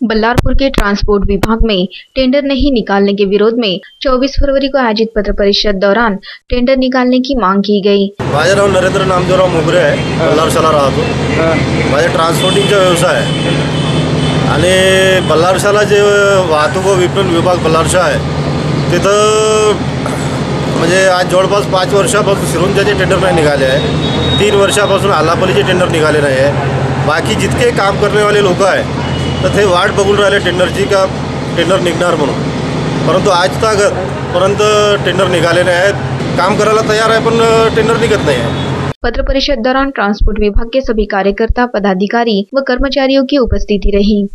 बल्लारपुर के ट्रांसपोर्ट विभाग में टेंडर नहीं निकालने के विरोध में 24 फरवरी को आयोजित पत्र परिषद दौरान टेंडर निकालने की मांग की गई। माझे नाव नरेंद्र नामदेवराव मोगरे आहे बल्लारशाला राहतो माझे ट्रान्सपोर्टिंगचा व्यवसाय आहे आणि बल्लारशाला जे वाहतूक व विपणन विभाग बल्लारशा आहे तिथं म्हणजे आज जवळपास पाच वर्षापासून सिरोंजाचे टेंडर नाही निघाले आहे तीन वर्षापासून आलापल्लीचे टेंडर निघाले नाही आहे बाकी जितके काम करने वाले लोक आहे तर ते वाट बघून राहिले टेंडरची का टेंडर निघणार म्हणून. परंतु आज तागत परंत टेंडर निघाले नाही आहेत. काम करायला तैयार है पण टेंडर निघत नाही आहे. पत्र परिषद दौरान ट्रांसपोर्ट विभाग के सभी कार्यकर्ता, पदाधिकारी व कर्मचारियों की उपस्थिति रही।